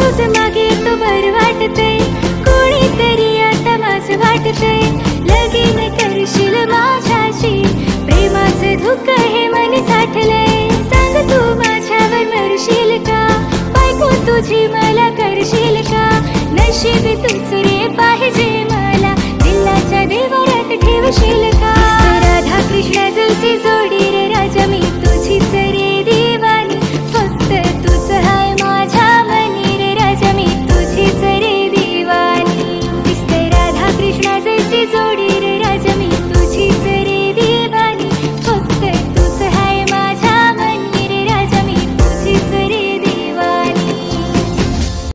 रोज मागे तो बर वाटते कोणीतरी आता माझ वाटते लगीन करशील माझ्याशी. प्रेमाचे धुक हे मन साठले सांग तू माझ्यावर मरशील का? बायको तुझी मला करशील का? नशीब तुझ रे पाहिजे मला. दिल्लाच्या देवरात ठेवशील